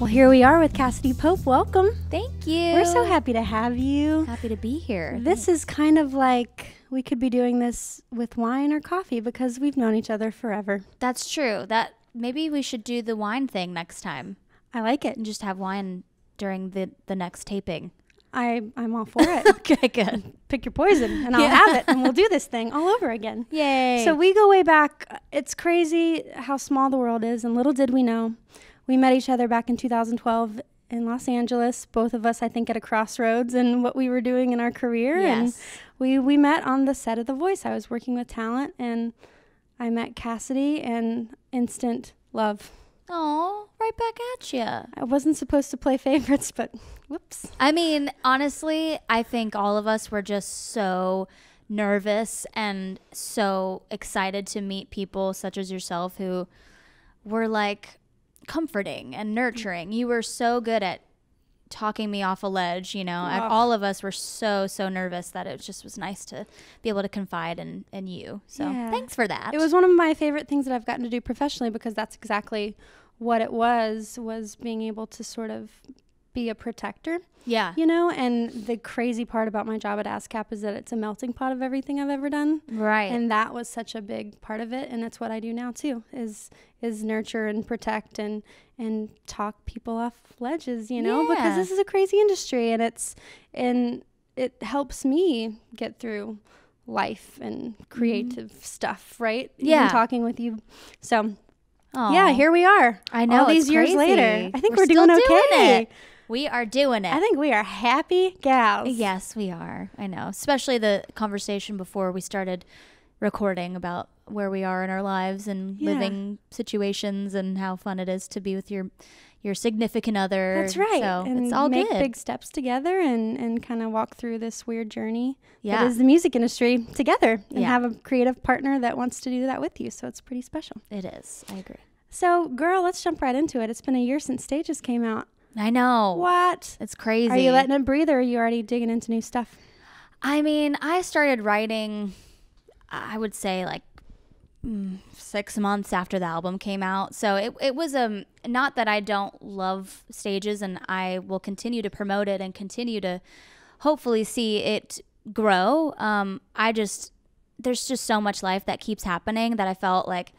Well, here we are with Cassadee Pope. Welcome. Thank you. We're so happy to have you. happy to be here. This is kind of like we could be doing this with wine or coffee because we've known each other forever. That's true. That maybe we should do the wine thing next time I like it. and just have wine during the the next taping. I, I'm all for it. okay, good. Pick your poison and I'll Yeah. have it and we'll do this thing all over again. Yay. So we go way back. It's crazy how small the world is, and little did we know. We met each other back in 2012 in Los Angeles. Both of us, I think, at a crossroads in what we were doing in our career. And yes. we we met on the set of The Voice. I was working with talent, and I met Cassadee, and instant love. Oh, right back at you. I wasn't supposed to play favorites, but whoops. I mean, honestly, I think all of us were just so nervous and so excited to meet people such as yourself who were like comforting and nurturing. You were so good at talking me off a ledge, you know. Ugh. all of us were so so nervous that it just was nice to be able to confide in in you. So, Yeah. thanks for that. It was one of my favorite things that I've gotten to do professionally because that's exactly what it was was being able to sort of be a protector. yeah. you know and the crazy part about my job at ascap is that it's a melting pot of everything i've ever done Right. and that was such a big part of it and that's what i do now too is is nurture and protect and and talk people off ledges you know because this is a crazy industry and it's and it helps me get through life and creative stuff right Even Mm-hmm. Yeah. talking with you so Aw. yeah here we are I know all these years later i think We're we're, doing doing okay it. We are doing it. i think we are happy gals Yes, we are. I know. Especially the conversation before we started recording about where we are in our lives and Yeah. living situations and how fun it is to be with your your significant other. That's right. So and it's all make good. big steps together and, and kind of walk through this weird journey yeah. that is the music industry together and Yeah. have a creative partner that wants to do that with you. So it's pretty special. it is. I agree. So, girl, let's jump right into it. It's been a year since Stages came out. I know. What? It's crazy. Are you letting it breathe or are you already digging into new stuff? I mean, I started writing, I would say like mm, six months after the album came out. So it, it was um not that I don't love stages and I will continue to promote it and continue to hopefully see it grow. Um, I just, there's just so much life that keeps happening that I felt like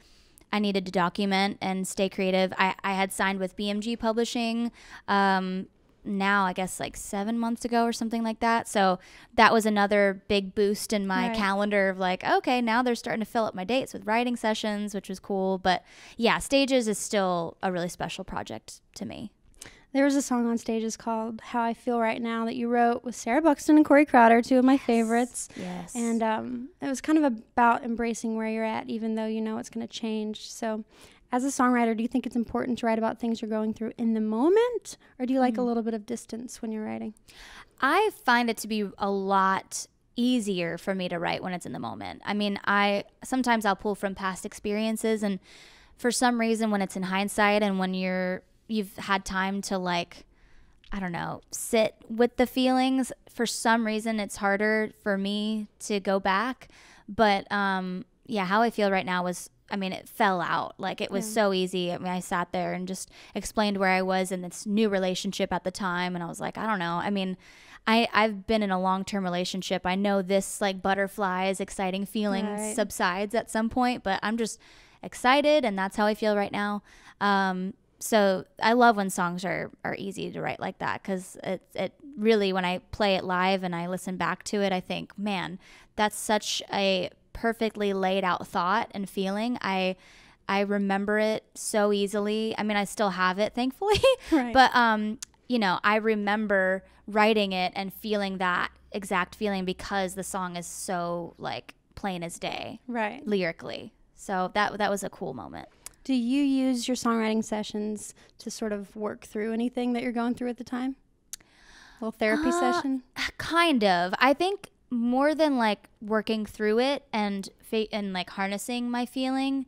I needed to document and stay creative. I, I had signed with BMG Publishing. Um, now I guess like seven months ago or something like that. So that was another big boost in my Right. calendar of like, okay, now they're starting to fill up my dates with writing sessions, which was cool. But yeah, Stages is still a really special project to me. There was a song on Stages called How I Feel Right Now that you wrote with Sarah Buxton and Corey Crowder, two of my favorites. Yes. And um, it was kind of about embracing where you're at, even though you know it's going to change. So, as a songwriter, do you think it's important to write about things you're going through in the moment, or do you like a little bit of distance when you're writing? I find it to be a lot easier for me to write when it's in the moment. I mean, I sometimes I'll pull from past experiences and for some reason when it's in hindsight and when you're you've had time to like I don't know, sit with the feelings, for some reason it's harder for me to go back. But um yeah, how I feel right now was I mean, it fell out. Like it was Yeah. so easy. I mean, I sat there and just explained where I was in this new relationship at the time and I was like, I don't know. I mean, I, I've been in a long term relationship. I know this like butterflies, exciting feeling Right. subsides at some point, but I'm just excited and that's how I feel right now. Um, so I love when songs are, are easy to write like that because it, it really, when I play it live and I listen back to it, I think, man, that's such a perfectly laid out thought and feeling. I, I remember it so easily. I mean, I still have it, thankfully. Right. But um, you know, I remember writing it and feeling that exact feeling because the song is so like plain as day Right. lyrically. So that that was a cool moment. Do you use your songwriting sessions to sort of work through anything that you're going through at the time? A little therapy Uh, session? Kind of. I think more than like working through it and fa- and like harnessing my feeling,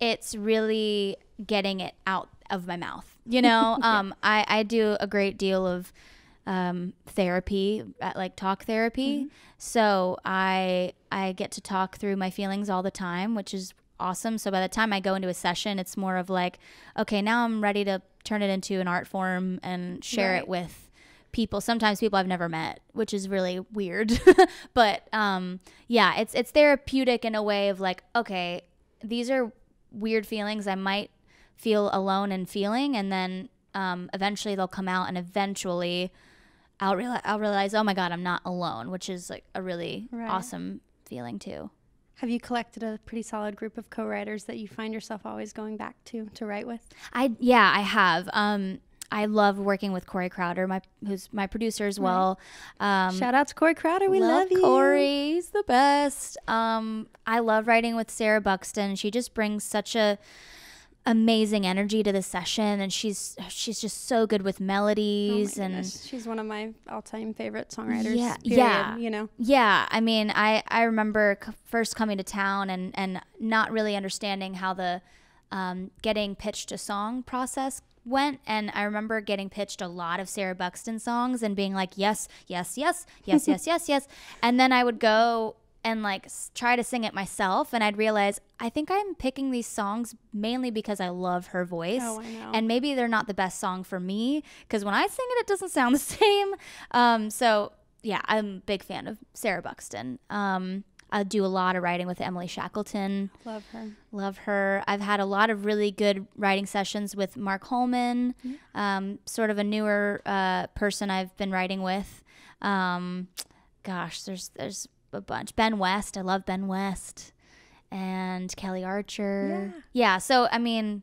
it's really getting it out of my mouth. You know, um, I I do a great deal of um, therapy, like talk therapy. So I I get to talk through my feelings all the time, which is awesome. So by the time I go into a session, it's more of like, okay, now I'm ready to turn it into an art form and share Right. it with people. Sometimes people I've never met, which is really weird. but um, yeah, it's it's therapeutic in a way of like, okay, these are weird feelings I might feel alone and feeling, and then um, eventually they'll come out, and eventually I'll realize I'll realize, oh my god, I'm not alone, which is like a really Right. awesome feeling too. Have you collected a pretty solid group of co-writers that you find yourself always going back to to write with? I yeah, I have. Um, I love working with Corey Crowder, my who's my producer as well. Um, Shout out to Corey Crowder. We love, you. Corey. He's the best. Um, I love writing with Sarah Buxton. She just brings such a amazing energy to the session, and she's she's just so good with Oh melodies and. goodness. she's one of my all-time favorite songwriters. Yeah, period, yeah. You know. Yeah, I mean, I I remember c- first coming to town and and not really understanding how the um, getting pitched a song process went, and I remember getting pitched a lot of Sarah Buxton songs and being like, yes, yes, yes, yes, yes, yes, yes, and then I would go and like try to sing it myself, and I'd realize I think I'm picking these songs mainly because I love her voice, Oh, I know. and maybe they're not the best song for me because when I sing it, it doesn't sound the same. Um, so yeah, I'm a big fan of Sarah Buxton. Um, I do a lot of writing with Emily Shackleton. Love her. Love her. I've had a lot of really good writing sessions with Mark Holman, um, sort of a newer uh, person I've been writing with. Um, gosh, there's there's a bunch. Ben West. I love Ben West and Kelly Archer. Yeah. yeah so I mean,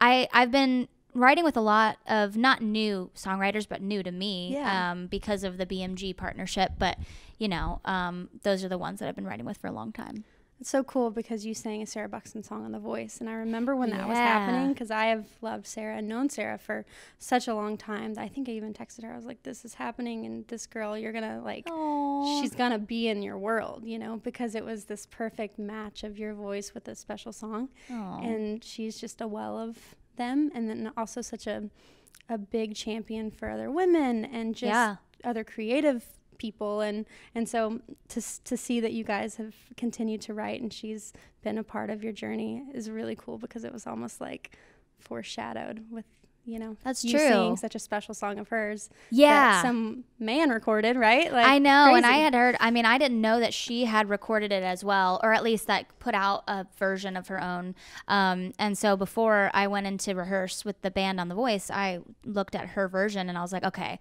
I I've been writing with a lot of not new songwriters, but new to me Yeah. um, because of the BMG partnership. But you know, um, those are the ones that I've been writing with for a long time. It's so cool because you sang a Sarah Buxton song on The Voice, and I remember when that was happening because I have loved Sarah and known Sarah for such a long time. that I think I even texted her. I was like, "This is happening, and this girl, you're gonna like, she's gonna be in your world, you know, because it was this perfect match of your voice with a special song, Aw. and she's just a well of them, and then also such a a big champion for other women and just Yeah. other creative people and and so to to see that you guys have continued to write and she's been a part of your journey is really cool because it was almost like foreshadowed with you know That's you true. singing such a special song of hers Yeah. that some man recorded right like I know, and I had heard. I mean, I didn't know that she had recorded it as well, or at least that put out a version of her own. Um, and so before I went in to rehearse with the band on The Voice, I looked at her version, and I was like, okay,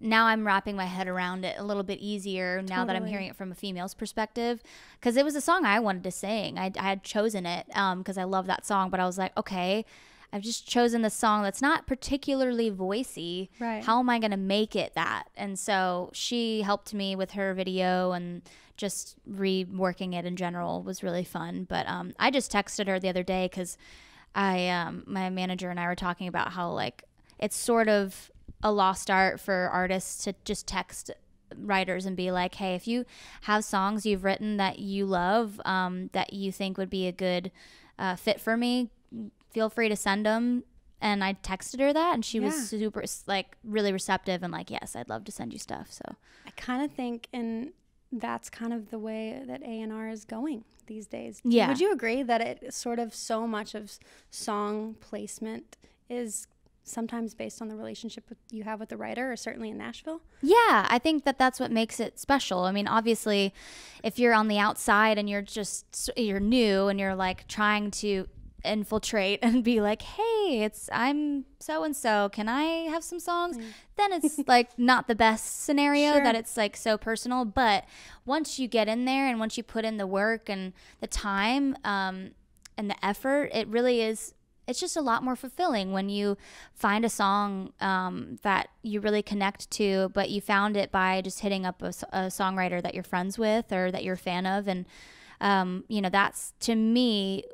now I'm wrapping my head around it a little bit easier now that I'm hearing it from a female's perspective, because it was a song I wanted to sing. I, I had chosen it because I love that song, but I was like, okay. I've just chosen the song that's not particularly voicey. Right. How am I going to make it that? And so she helped me with her video and just reworking it in general was really fun. But um, I just texted her the other day because I, um, my manager and I were talking about how like it's sort of a lost art for artists to just text writers and be like, hey, if you have songs you've written that you love, um, that you think would be a good uh, fit for me, feel free to send them. And I texted her that, and she Yeah. was super, like, really receptive and like, yes, I'd love to send you stuff. So i kind of think and that's kind of the way that a&r is going these days Yeah. would you agree that it sort of so much of song placement is sometimes based on the relationship with, you have with the writer or certainly in nashville Yeah, I think that that's what makes it special. I mean, obviously, if you're on the outside and you're just you're new and you're like trying to infiltrate and be like, "Hey, it's I'm so and so. Can I have some songs?" Then it's like not the best scenario Sure. that it's like so personal, but once you get in there and once you put in the work and the time um and the effort, it really is it's just a lot more fulfilling when you find a song um, that you really connect to, but you found it by just hitting up a songwriter that you're friends with or that you're a fan of. And, um, you know, that's to me,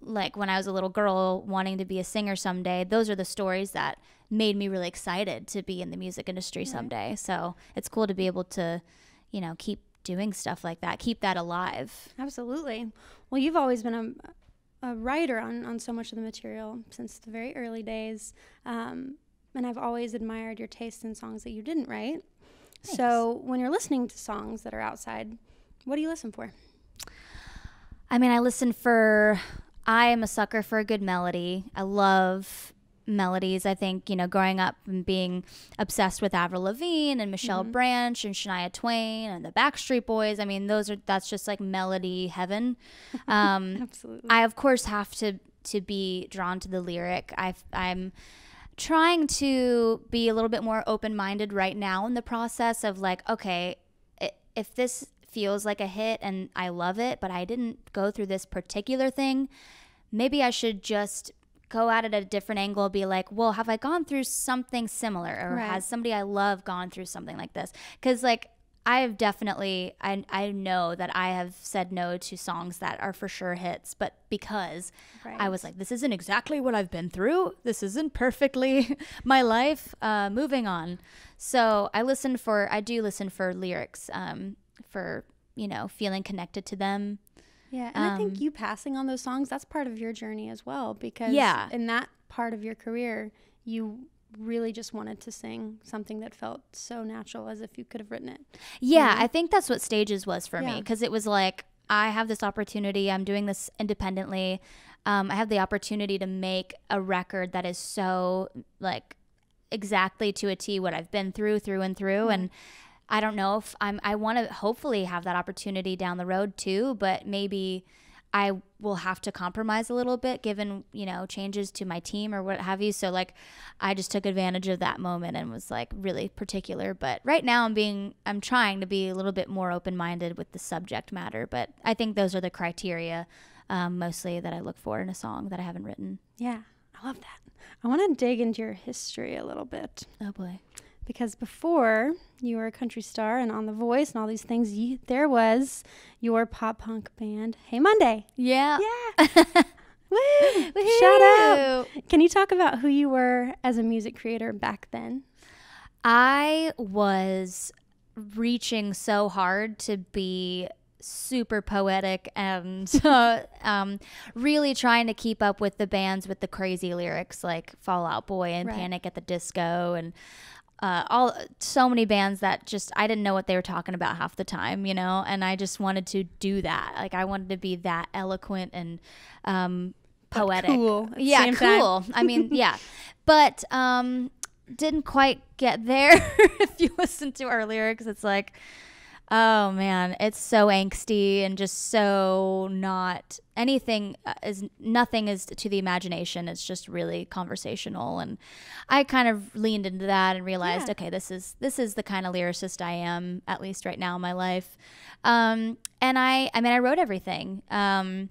like when I was a little girl wanting to be a singer someday, those are the stories that made me really excited to be in the music industry someday. So it's cool to be able to, you know, keep doing stuff like that, keep that alive. Absolutely. Well, you've always been a, a writer on, on so much of the material since the very early days. Um, and I've always admired your taste in songs that you didn't write. So when you're listening to songs that are outside, what do you listen for? I mean, I listen for. I am a sucker for a good melody. I love melodies. I think, you know, growing up and being obsessed with Avril Lavigne and Michelle Mm-hmm. Branch and Shania Twain and the Backstreet Boys. I mean, those are that's just like melody heaven. Um Absolutely. I of course have to to be drawn to the lyric. I I'm trying to be a little bit more open-minded right now in the process of like, okay, if this feels like a hit and I love it, but I didn't go through this particular thing, maybe I should just go at it at a different angle be like well have i gone through something similar or Right. has somebody i love gone through something like this? Because like i have definitely I, I know that i have said no to songs that are for sure hits but because i was like this isn't exactly what i've been through. This isn't perfectly my life. Uh, moving on. So i listen for i do listen for lyrics um, for you know feeling connected to them Yeah, and I think Um, you passing on those songs, that's part of your journey as well because Yeah. in that part of your career, you really just wanted to sing something that felt so natural as if you could have written it. Yeah, know? I think that's what stages was for me because it was like I have this opportunity. I'm doing this independently. Um, I have the opportunity to make a record that is so like exactly to a T what I've been through, through and through, and I don't know if I'm. I want to hopefully have that opportunity down the road too, but maybe. I will have to compromise a little bit given, you know, changes to my team or what have you. So like I just took advantage of that moment and was like really particular. But right now I'm being I'm trying to be a little bit more open minded with the subject matter. But I think those are the criteria um, mostly that I look for in a song that I haven't written. Yeah, I love that. I want to dig into your history a little bit Oh boy. Because before you were a country star and on The Voice and all these things, you, there was your pop punk band, Hey Monday. Yeah. Yeah. Woo! Shout out. Can you talk about who you were as a music creator back then? I was reaching so hard to be super poetic and uh, um, really trying to keep up with the bands with the crazy lyrics like Fall Out Boy and Right. Panic at the Disco and uh, all so many bands that just I didn't know what they were talking about half the time, you know, and I just wanted to do that. Like I wanted to be that eloquent and um, But poetic. cool yeah, same time. cool. I mean, yeah, but um, didn't quite get there. if you listen to our lyrics, it's like, oh man, it's so angsty and just so not anything uh, is nothing is to the imagination. It's just really conversational, and I kind of leaned into that and realized, Yeah. okay, this is this is the kind of lyricist I am at least right now in my life. Um, and I, I mean, I wrote everything. Um,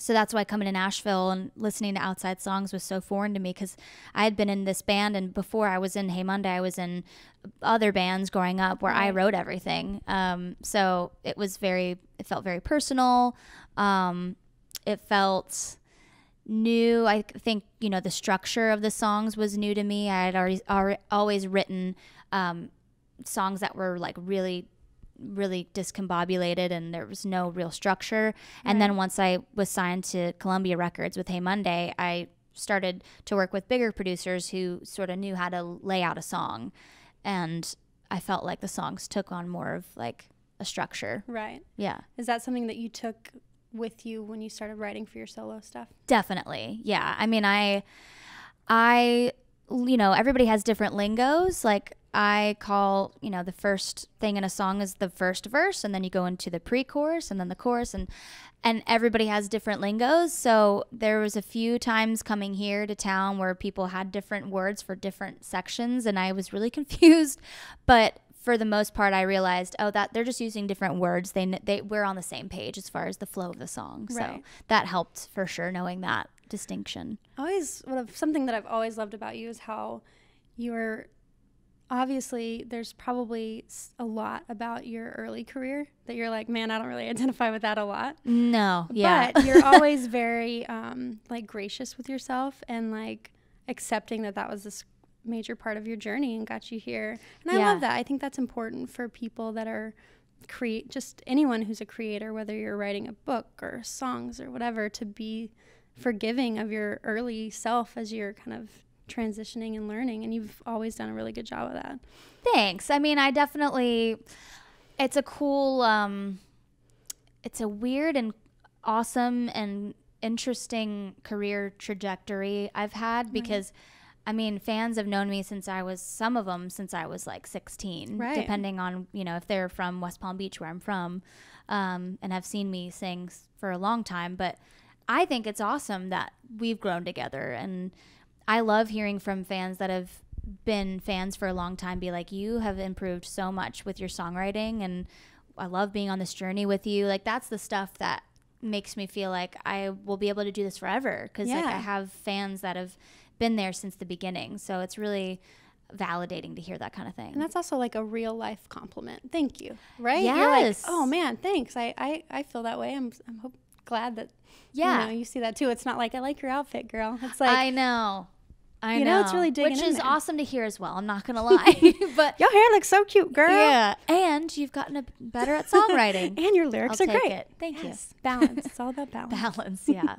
so that's why coming to Nashville and listening to outside songs was so foreign to me because I had been in this band and before I was in Hey Monday, I was in other bands growing up where I wrote everything. Um, so it was very, it felt very personal. Um, it felt new. I think you know the structure of the songs was new to me. I had already, alre always written um, songs that were like really really discombobulated and there was no real structure. And then once I was signed to Columbia Records with Hey Monday, I started to work with bigger producers who sort of knew how to lay out a song. And I felt like the songs took on more of like a structure. Right. Yeah. Is that something that you took with you when you started writing for your solo stuff? Definitely. Yeah. I mean, I, I, you know, everybody has different lingos. Like, I call, you know, the first thing in a song is the first verse, and then you go into the pre chorus and then the chorus, and, and everybody has different lingos. So there was a few times coming here to town where people had different words for different sections, and I was really confused. But for the most part, I realized, oh, that they're just using different words. They they we're on the same page as far as the flow of the song. So that helped for sure, knowing that distinction. always what I've, something that I've always loved about you is how you're obviously there's probably a lot about your early career that you're like man I don't really identify with that a lot. No, yeah, but you're always very um, like gracious with yourself and like accepting that that was this major part of your journey and got you here. And I Yeah. love that. I think that's important for people that are create just anyone who's a creator whether you're writing a book or songs or whatever to be forgiving of your early self as you're kind of transitioning and learning and you've always done a really good job of that Thanks. I mean, I definitely. It's a cool. Um, it's a weird and awesome and interesting career trajectory I've had because I mean, fans have known me since I was some of them since I was like 16, Right. depending on, you know, if they're from West Palm Beach where I'm from um, and have seen me sing for a long time, but I think it's awesome that we've grown together and I love hearing from fans that have been fans for a long time be like you have improved so much with your songwriting and I love being on this journey with you. Like that's the stuff that makes me feel like I will be able to do this forever cuz like I have fans that have been there since the beginning. So it's really validating to hear that kind of thing. And that's also like a real life compliment. Thank you. Right? You're like, Yes. oh man, thanks. I, I, I feel that way. I'm, I'm hope, glad that Yeah. you, know, you see that too. It's not like I like your outfit, girl. It's like I know. I You know, it's really digging Which is there. awesome to hear as well. I'm not going to lie. but your hair looks so cute, girl. yeah, and you've gotten a, better at songwriting. And your lyrics I'll are great. it. Thank Yes, balance. It's all about balance. Balance, yeah.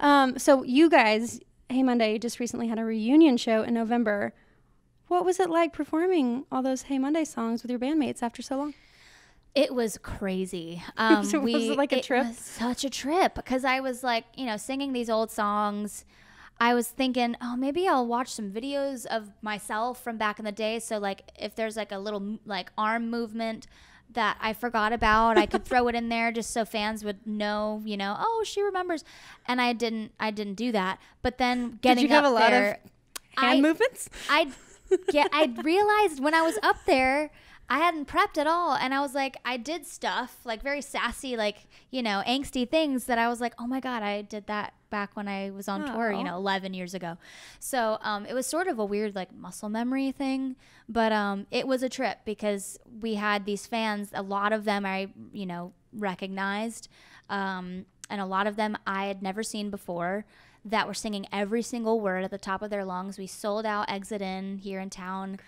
Um, so you guys, Hey Monday, just recently had a reunion show in November. What was it like performing all those Hey Monday songs with your bandmates after so long? It was crazy. Um, So was it like a trip? was such a trip because I was like, you know, singing these old songs. I was thinking, oh, maybe I'll watch some videos of myself from back in the day. So like, if there's like a little like arm movement that I forgot about, I could throw it in there just so fans would know, you know, oh, she remembers. And I didn't, I didn't do that. But then getting you have up a lot of there, Hand I- movements? I get I realized when I was up there I hadn't prepped at all and I was like I did stuff like very sassy like you know angsty things that I was like oh my god I did that back when I was on tour you know 11 years ago so um, it was sort of a weird like muscle memory thing but um, it was a trip because we had these fans a lot of them I you know recognized um, and a lot of them I had never seen before that were singing every single word at the top of their lungs. We sold out Exit In here in town.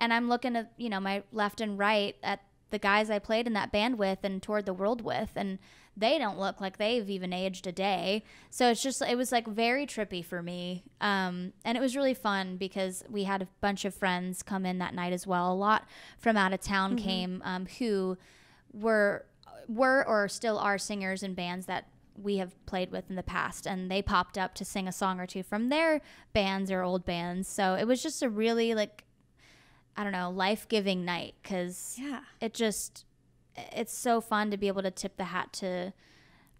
And I'm looking at, you know, my left and right at the guys I played in that band with and toured the world with. And they don't look like they've even aged a day. So it's just, it was like very trippy for me. Um, and it was really fun because we had a bunch of friends come in that night as well. A lot from out of town came um, who were were or still are singers in bands that we have played with in the past and they popped up to sing a song or two from their bands or old bands so it was just a really like i don't know life-giving night because Yeah. it just it's so fun to be able to tip the hat to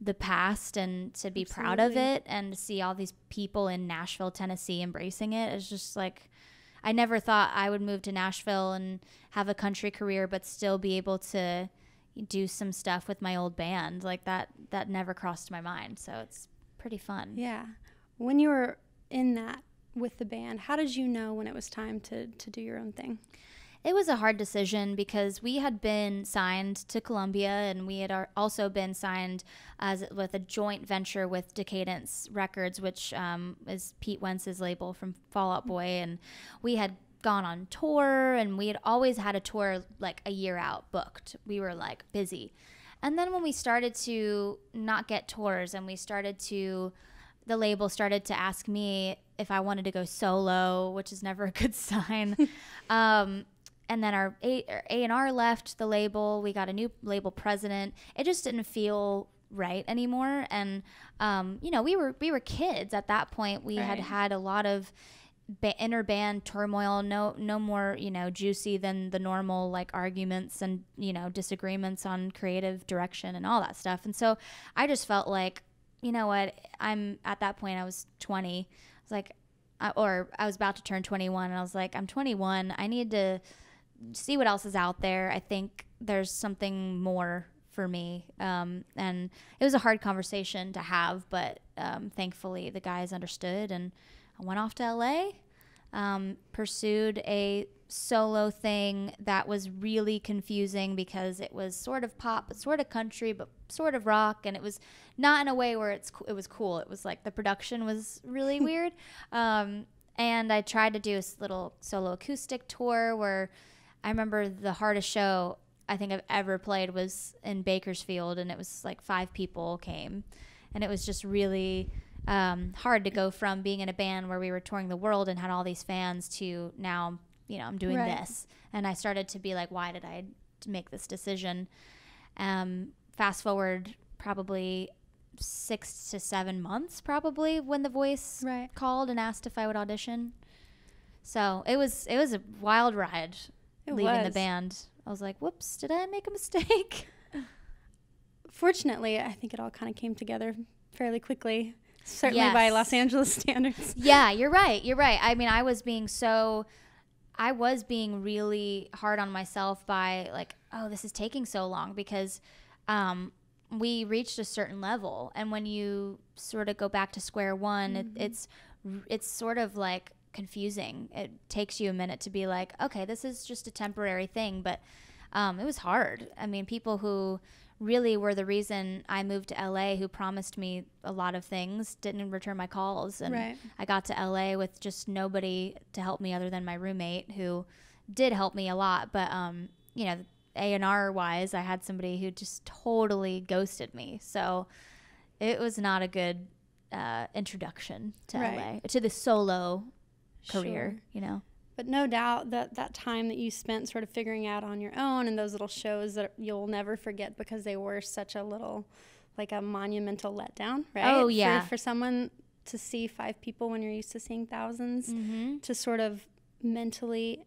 the past and to be proud of it and to see all these people in nashville tennessee embracing it. It's just like i never thought i would move to nashville and have a country career but still be able to do some stuff with my old band. Like that that never crossed my mind. So it's pretty fun. Yeah. When you were in that with the band, how did you know when it was time to, to do your own thing? It was a hard decision because we had been signed to Columbia and we had also been signed as with a joint venture with Decaydance Records, which um, is Pete Wentz's label from Fallout Boy, and we had gone on tour and we had always had a tour like a year out booked. We were like busy. And then when we started to not get tours and we started to the label started to ask me if I wanted to go solo, which is never a good sign. um, and then our A and R left the label. We got a new label president. It just didn't feel right anymore. And um, you know, we were we were kids at that point. We had had a lot of ba- inner band turmoil. No, no more you know juicy than the normal like arguments and you know disagreements on creative direction and all that stuff. And so I just felt like you know what? I'm at that point. I was 20. I was like, or I was about to turn 21, and I was like, I'm 21. I need to see what else is out there. I think there's something more for me. Um, and it was a hard conversation to have, but um, thankfully the guys understood, and I went off to LA. Um, pursued a solo thing that was really confusing because it was sort of pop, but sort of country, but sort of rock, and it was not in a way where it's it was cool. It was like the production was really weird. Um, and I tried to do a little solo acoustic tour where I remember the hardest show I think I've ever played was in Bakersfield, and it was like five people came, and it was just really um, hard to go from being in a band where we were touring the world and had all these fans to now, you know, I'm doing Right. this, and I started to be like, why did I make this decision? Um, fast forward probably six to seven months probably when the voice Right. called and asked if I would audition. So it was it was a wild ride It leaving the band. I was like, whoops, did I make a mistake? Fortunately, I think it all kind of came together fairly quickly. Certainly by Los Angeles standards. yeah, you're right. You're right. I mean, I was being so I was being really hard on myself by like, oh, this is taking so long because um we reached a certain level and when you sort of go back to square one, it, it's it's sort of like confusing. It takes you a minute to be like, okay, this is just a temporary thing, but um, it was hard. I mean, people who really were the reason I moved to LA, who promised me a lot of things, didn't return my calls, and Right. I got to LA with just nobody to help me other than my roommate, who did help me a lot. But um, you know, A and R wise, I had somebody who just totally ghosted me. So it was not a good uh, introduction to Right. LA to the solo career. Sure. You know. But no doubt that that time that you spent sort of figuring out on your own and those little shows that you'll never forget because they were such a little, like a monumental letdown, right? Oh, For- yeah. For, someone to see five people when you're used to seeing 1000s Mm-hmm. to sort of mentally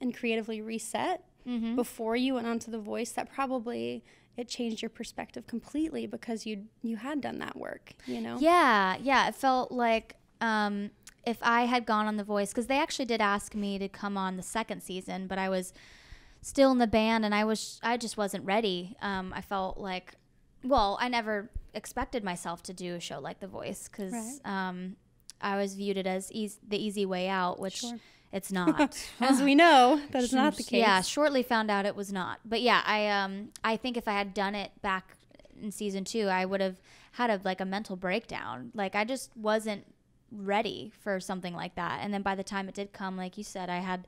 and creatively reset Mm-hmm. before you went onto The Voice, that probably it changed your perspective completely because you you had done that work, you know? Yeah, yeah. It felt like um, if I had gone on The Voice, because they actually did ask me to come on the second season, but I was still in the band and I was I just wasn't ready. Um, I felt like, well, I never expected myself to do a show like The Voice because Right. um, I was viewed it as eas the easy way out, which Sure. it's not. As we know, that is not the case. Yeah, shortly found out it was not. But yeah, I um I think if I had done it back in season 2, I would have had a like a mental breakdown. Like I just wasn't ready for something like that. And then by the time it did come, like you said, I had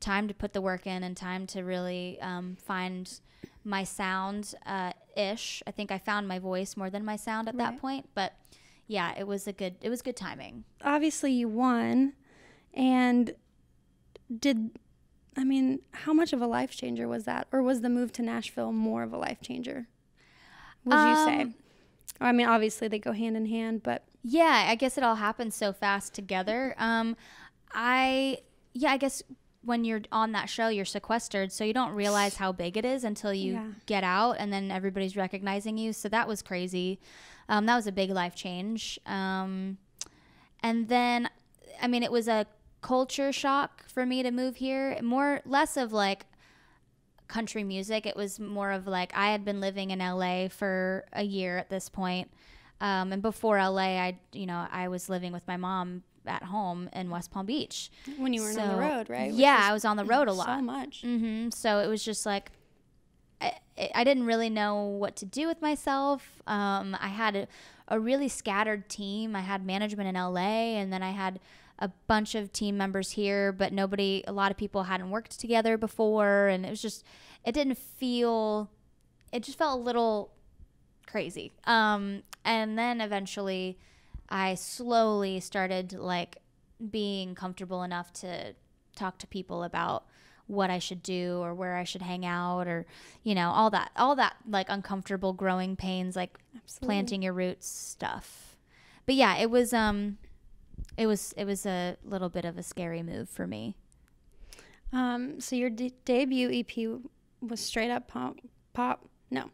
time to put the work in and time to really um, find my sound uh, ish. I think I found my voice more than my sound at that point, but yeah, it was a good it was good timing. obviously you won and did i mean how much of a life changer was that or was the move to nashville more of a life changer would you say Um, i mean obviously they go hand in hand but Yeah, I guess it all happens so fast together. Um, I yeah, I guess when you're on that show, you're sequestered, so you don't realize how big it is until you Yeah. get out, and then everybody's recognizing you. So that was crazy. Um, that was a big life change. Um, and then, I mean, it was a culture shock for me to move here. More less of like country music. It was more of like I had been living in LA for a year at this point. Um, and before LA, I you know I was living with my mom at home in West Palm Beach. when you were on the road right Which Yeah, I was on the road a lot. so much hmm So it was just like I, I didn't really know what to do with myself. Um, I had a, a really scattered team. I had management in LA, and then I had a bunch of team members here, but nobody, a lot of people hadn't worked together before, and it was just, it didn't feel, it just felt a little crazy. Um, and then eventually, I slowly started like being comfortable enough to talk to people about what I should do or where I should hang out or you know all that all that like uncomfortable growing pains like Absolutely. planting your roots stuff. But yeah, it was um it was it was a little bit of a scary move for me. um so your de- debut ep was straight up pop pop? No.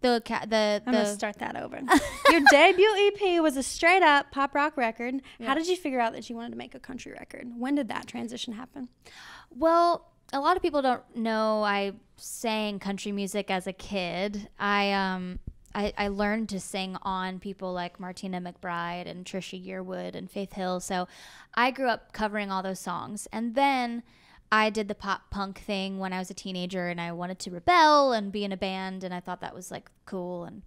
The ca- the i'm gonna start that over. Your debut ep was a straight up pop rock record. How did you figure out that you wanted to make a country record? When did that transition happen? Well, a lot of people don't know I sang country music as a kid. I um I, I learned to sing on people like Martina McBride and Trisha Yearwood and Faith Hill. So I grew up covering all those songs. And then I did the pop punk thing when I was a teenager and I wanted to rebel and be in a band and I thought that was like cool and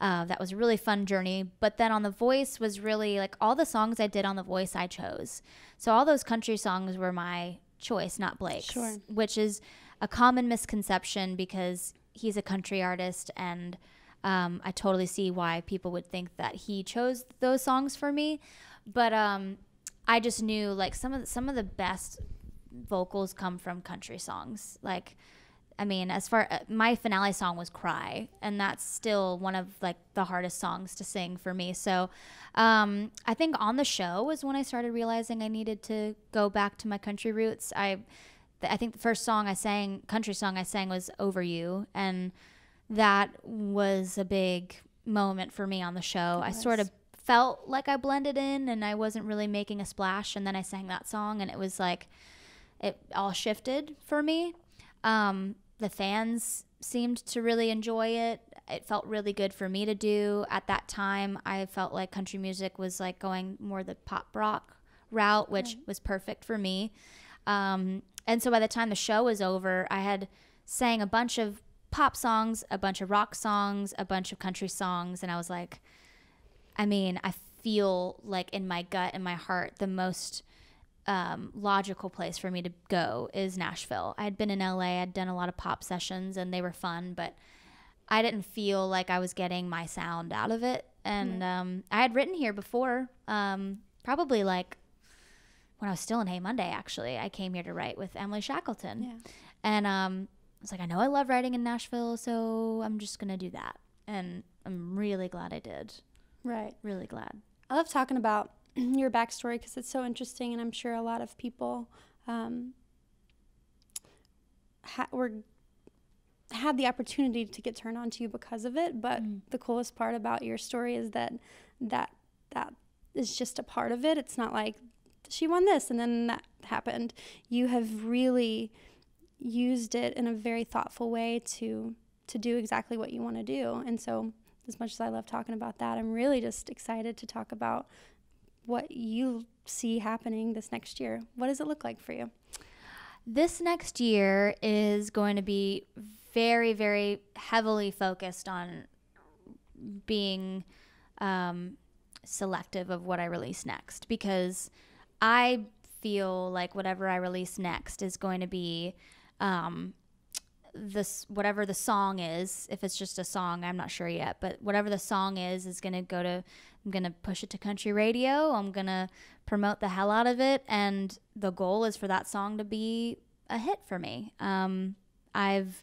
uh, that was a really fun journey. But then on The Voice was really like all the songs I did on The Voice I chose. So all those country songs were my choice, not Blake's, Sure. which is a common misconception because he's a country artist and um, I totally see why people would think that he chose those songs for me. But um, I just knew like some of the, some of the best vocals come from country songs. Like I mean, as far uh, my finale song was "Cry," and that's still one of like the hardest songs to sing for me. So, um, I think on the show was when I started realizing I needed to go back to my country roots. I, I think the first song I sang, country song I sang, was "Over You," and that was a big moment for me on the show. I sort of felt like I blended in and I wasn't really making a splash, and then I sang that song, and it was like it all shifted for me. Um, the fans seemed to really enjoy it. It felt really good for me to do. At that time, I felt like country music was like going more the pop rock route, which right. was perfect for me. Um, and so by the time the show was over, I had sang a bunch of pop songs, a bunch of rock songs, a bunch of country songs, and I was like, I mean, I feel like in my gut and my heart, the most um, logical place for me to go is Nashville. I had been in LA, I'd done a lot of pop sessions, and they were fun, but I didn't feel like I was getting my sound out of it. And um, I had written here before, um, probably like when I was still in Hey Monday, actually. I came here to write with Emily Shackleton. Yeah. And um, was like, I know I love writing in Nashville, so I'm just going to do that. And I'm really glad I did. Right. Really glad. I love talking about your backstory because it's so interesting, and I'm sure a lot of people um, ha- were had the opportunity to get turned on to you because of it. But mm. the coolest part about your story is that that that is just a part of it. It's not like she won this and then that happened. You have really used it in a very thoughtful way to to do exactly what you want to do. And so as much as I love talking about that, I'm really just excited to talk about what you see happening this next year. What does it look like for you? This next year is going to be very, very heavily focused on being um, selective of what I release next because I feel like whatever I release next is going to be um, this whatever the song is if it's just a song i'm not sure yet but whatever the song is is going to go to I'm going to push it to country radio. I'm going to promote the hell out of it. And the goal is for that song to be a hit for me. Um, I've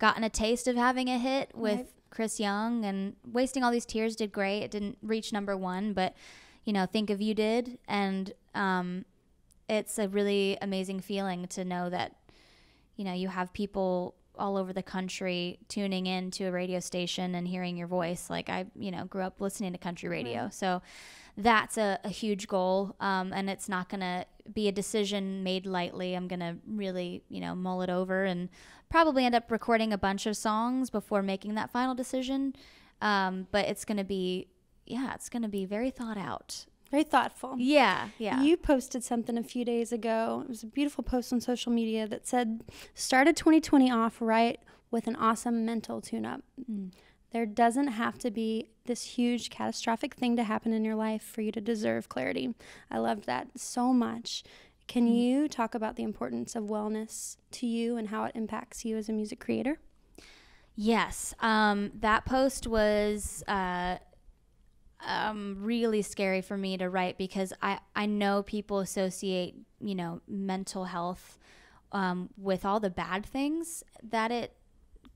gotten a taste of having a hit with right. Chris Young and Wasting All These Tears did great. It didn't reach number one, but, you know, Think of You did. And um, it's a really amazing feeling to know that, you know, you have people all over the country tuning in to a radio station and hearing your voice. Like I, you know, grew up listening to country radio. Right. So that's a, a huge goal. Um, and it's not going to be a decision made lightly. I'm going to really, you know, mull it over and probably end up recording a bunch of songs before making that final decision. Um, but it's going to be, yeah, it's going to be very thought out. Very thoughtful. Yeah, yeah. You posted something a few days ago. It was a beautiful post on social media that said, started 2020 off right with an awesome mental tune up. Mm. There doesn't have to be this huge catastrophic thing to happen in your life for you to deserve clarity. I loved that so much. Can mm. you talk about the importance of wellness to you and how it impacts you as a music creator? Yes. Um, that post was. Uh, um, really scary for me to write because I, I know people associate, you know, mental health um, with all the bad things that it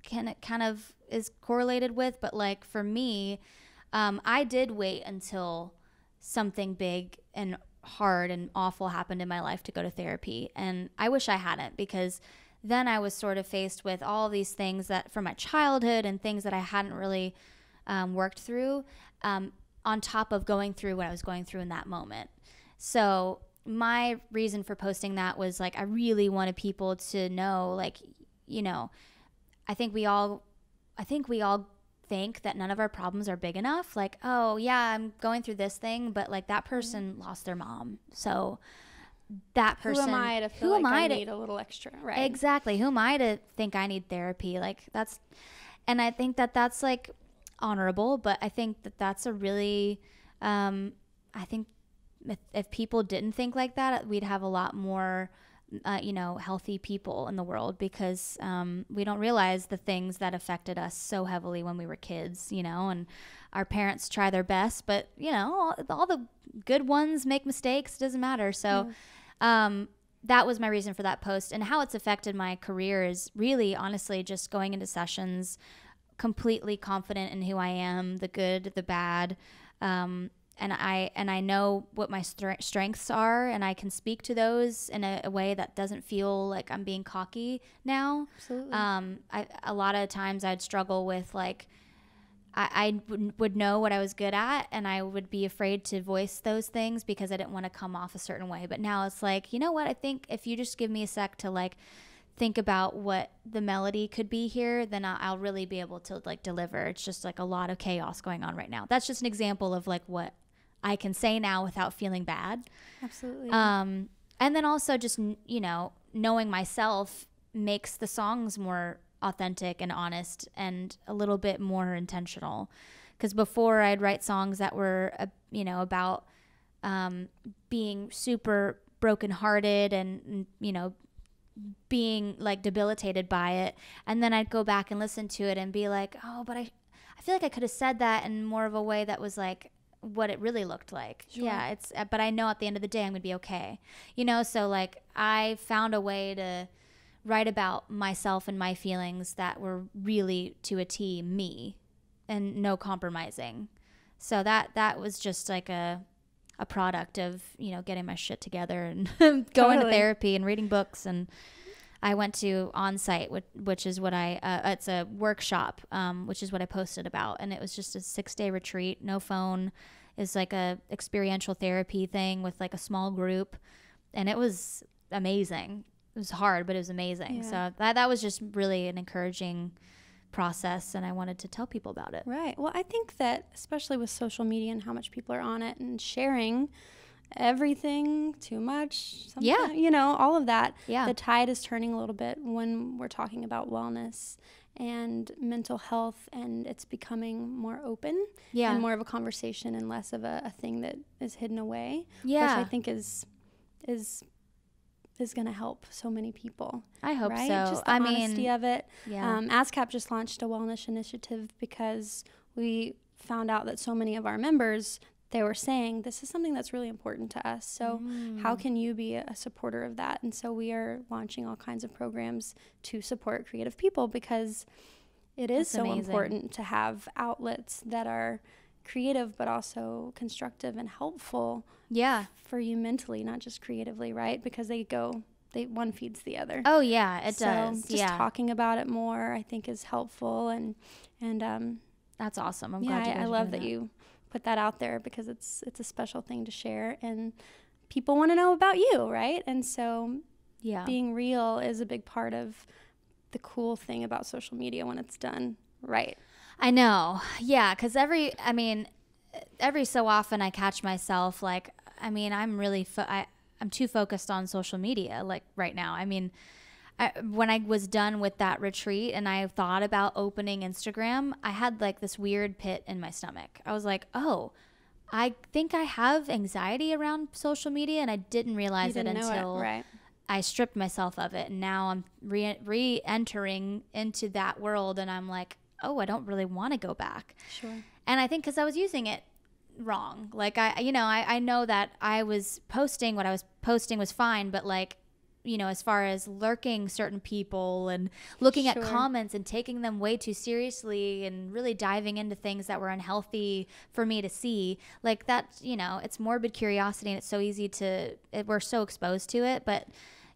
can it kind of is correlated with. But like for me, um, I did wait until something big and hard and awful happened in my life to go to therapy. And I wish I hadn't because then I was sort of faced with all these things that from my childhood and things that I hadn't really um, worked through. Um, on top of going through what I was going through in that moment. So my reason for posting that was like I really wanted people to know like you know I think we all I think we all think that none of our problems are big enough. Like oh yeah I'm going through this thing but like that person mm-hmm. lost their mom. So that person who am I to feel who like am I, I to, need a little extra right? Exactly. Who am I to think I need therapy? Like that's and I think that that's like honorable, but I think that that's a really, um, I think if, if, people didn't think like that, we'd have a lot more, uh, you know, healthy people in the world because um, we don't realize the things that affected us so heavily when we were kids, you know, and our parents try their best, but you know, all, all the good ones make mistakes. Doesn't matter. So, yeah. um, that was my reason for that post and how it's affected my career is really honestly just going into sessions completely confident in who I am, the good, the bad. Um, and I and I know what my stre- strengths are, and I can speak to those in a, a, way that doesn't feel like I'm being cocky now. Absolutely. Um, I, a lot of times I'd struggle with like I, would know what I was good at, and I would be afraid to voice those things because I didn't want to come off a certain way. But now it's like, you know what? I think if you just give me a sec to like think about what the melody could be here, then I'll, I'll really be able to like deliver. It's just like a lot of chaos going on right now. That's just an example of like what I can say now without feeling bad. Absolutely. Um, and then also just you know knowing myself makes the songs more authentic and honest and a little bit more intentional. Because before I'd write songs that were, uh, you know, about um, being super brokenhearted and, you know, being like debilitated by it. And then I'd go back and listen to it and be like, oh, but I, I feel like I could have said that in more of a way that was like, what it really looked like. Sure. Yeah, it's uh, but I know at the end of the day I'm going to be okay. You know, so like I found a way to write about myself and my feelings that were really to a T me and no compromising. So that that was just like a a product of, you know, getting my shit together and going totally. to therapy and reading books and I went to Onsite, which, which is what I, uh, it's a workshop, um, which is what I posted about. And it was just a six day retreat, no phone. It's like a experiential therapy thing with like a small group. And it was amazing it was hard, but it was amazing. Yeah. So that that was just really an encouraging process and I wanted to tell people about it. Right. Well, I think that especially with social media and how much people are on it and sharing everything too much, yeah, you know, all of that. Yeah. The tide is turning a little bit when we're talking about wellness and mental health and it's becoming more open yeah. and more of a conversation and less of a, a thing that is hidden away. Yeah. Which I think is is is going to help so many people. I hope right? so. Just the I honesty mean, of it. Yeah. Um, ASCAP just launched a wellness initiative because we found out that so many of our members they were saying this is something that's really important to us. So mm. how can you be a supporter of that? And so we are launching all kinds of programs to support creative people because it is that's so amazing. important to have outlets that are creative but also constructive and helpful yeah. for you mentally not just creatively right? Because they go they one feeds the other. Oh yeah it so does. just yeah. talking about it more i think is helpful and and um that's awesome. I'm yeah, glad I, I love that, that. you put that out there because it's it's a special thing to share and people want to know about you right? And so yeah. being real is a big part of the cool thing about social media when it's done right I know. Yeah, because every, I mean, every so often I catch myself like, I mean, I'm really, fo- I, I'm too focused on social media like right now. I mean, I, when I was done with that retreat and I thought about opening Instagram, I had like this weird pit in my stomach. I was like, oh, I think I have anxiety around social media, and I didn't realize didn't it until it, right. I stripped myself of it. And now I'm re entering into that world, and I'm like, oh, I don't really want to go back. Sure. And I think because I was using it wrong. Like I, you know, I, I know that I was posting what I was posting was fine, but like, you know, as far as lurking certain people and looking sure. at comments and taking them way too seriously and really diving into things that were unhealthy for me to see, like that, you know, it's morbid curiosity and it's so easy to, it, we're so exposed to it, but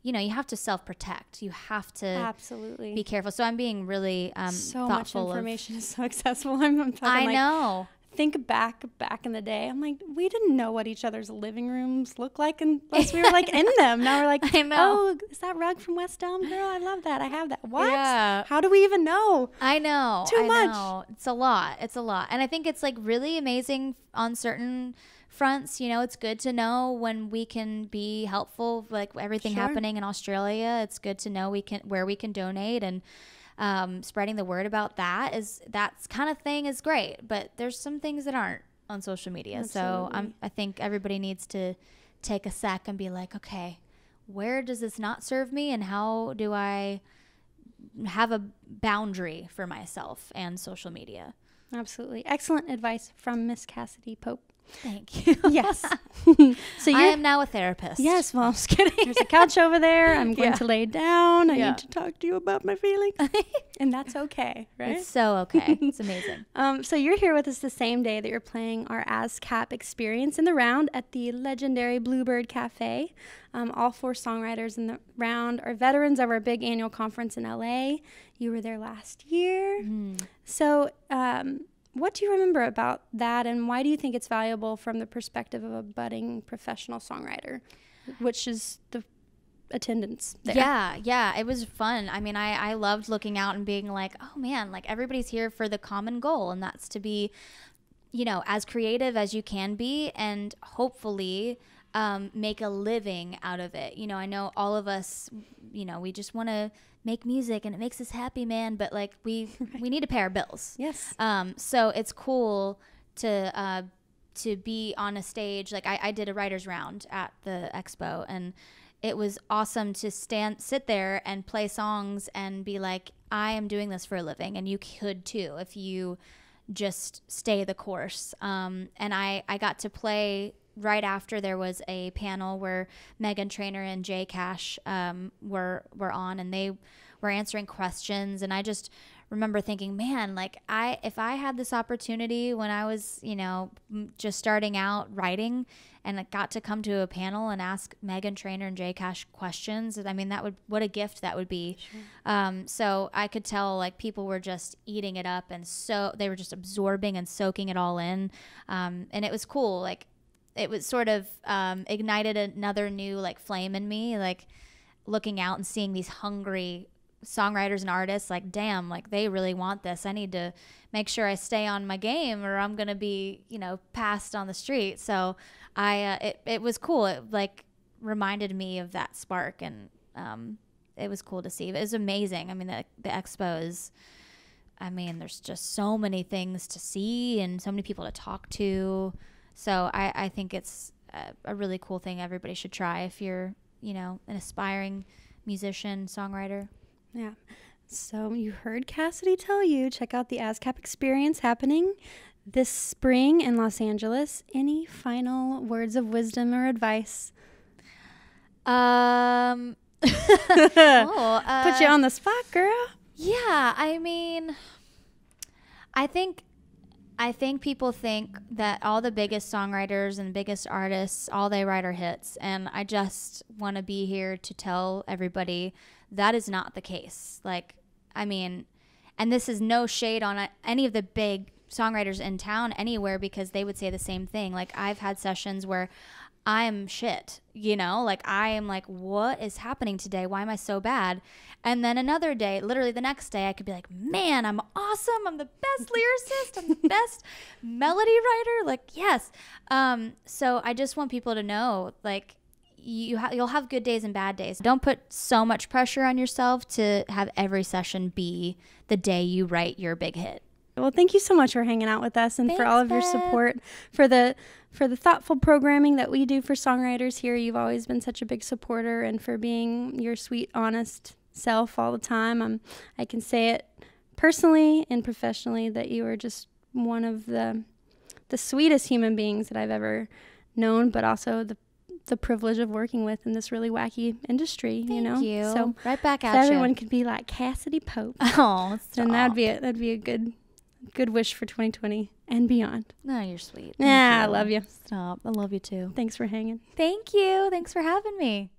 you know, you have to self protect. You have to absolutely be careful. So I'm being really um, so much information is so accessible. I'm, I'm I like, know. Think back back in the day. I'm like, we didn't know what each other's living rooms look like unless we were like in them. Now we're like, oh, is that rug from West Elm, girl? I love that. I have that. What? Yeah. How do we even know? I know. Too I much. Know. It's a lot. It's a lot, and I think it's like really amazing on certain fronts. You know, it's good to know when we can be helpful, like everything sure. happening in Australia. It's good to know we can where we can donate and um, spreading the word about that is that kind of thing is great. But there's some things that aren't on social media. Absolutely. So I'm, I think everybody needs to take a sec and be like, okay, where does this not serve me, and how do I have a boundary for myself and social media? Absolutely. Excellent advice from Miss Cassadee Pope. Thank you. Yes. so I am now a therapist. Yes, well, I'm just kidding. there's a couch over there. I'm going Yeah. to lay down. I Yeah. need to talk to you about my feelings. and that's okay, right? It's so okay. It's amazing. Um, so you're here with us the same day that you're playing our ASCAP experience in the round at the legendary Bluebird Cafe. Um, all four songwriters in the round are veterans of our big annual conference in LA. You were there last year. Mm. So, um, what do you remember about that, and why do you think it's valuable from the perspective of a budding professional songwriter, which is the attendance there? Yeah, yeah, it was fun. I mean, I I loved looking out and being like, "Oh man, like everybody's here for the common goal and that's to be you know, as creative as you can be and hopefully um, make a living out of it. You know, I know all of us, you know, we just want to make music and it makes us happy, man, but like we we need to pay our bills. Yes. Um, so it's cool to uh, to be on a stage. Like I, I did a writers round at the expo, and it was awesome to stand, sit there, and play songs, and be like, I am doing this for a living, and you could too if you just stay the course. Um, and I I got to play. Right after there was a panel where Meghan Trainor and JKash um, were were on, and they were answering questions, and I just remember thinking, man, like I if I had this opportunity when I was, you know, just starting out writing and I got to come to a panel and ask Meghan Trainor and JKash questions, I mean that would what a gift that would be. Um, so I could tell like people were just eating it up and so they were just absorbing and soaking it all in. Um, and it was cool. Like it was sort of um, ignited another new like flame in me, like looking out and seeing these hungry songwriters and artists like damn like they really want this. I need to make sure i stay on my game or i'm gonna be you know passed on the street. So i uh, it, it was cool. It like reminded me of that spark and um, it was cool to see. It was amazing. I mean the, the expo is i mean there's just so many things to see and so many people to talk to so i, I think it's a, a really cool thing everybody should try if you're you know an aspiring musician songwriter Yeah. So you heard Cassadee tell you check out the ASCAP experience happening this spring in Los Angeles. Any final words of wisdom or advice? Um. Put oh, uh, you on the spot, girl. Yeah, I mean, I think, I think people think that all the biggest songwriters and biggest artists, all they write are hits, and I just want to be here to tell everybody that is not the case. Like, I mean, and this is no shade on any of the big songwriters in town anywhere because they would say the same thing. Like, I've had sessions where I'm shit, you know? Like I am like what is happening today? Why am I so bad? And then another day, literally the next day I could be like, "Man, I'm awesome. I'm the best lyricist. I'm the best melody writer." Like, yes. Um so I just want people to know like you ha- you'll have good days and bad days. Don't put so much pressure on yourself to have every session be the day you write your big hit. Well, thank you so much for hanging out with us and for all of Thanks, your support for the for the thoughtful programming that we do for songwriters here. You've always been such a big supporter and for being your sweet, honest self all the time. Um, I can say it personally and professionally that you are just one of the the sweetest human beings that I've ever known, but also the the privilege of working with in this really wacky industry. you know, you. so right back at everyone you. could be like Cassadee Pope, Oh, then that'd be a, that'd be a good good wish for 2020 and beyond. No, you're sweet. Yeah, I love you. Stop. I love you too. Thanks for hanging. Thank you. Thanks for having me.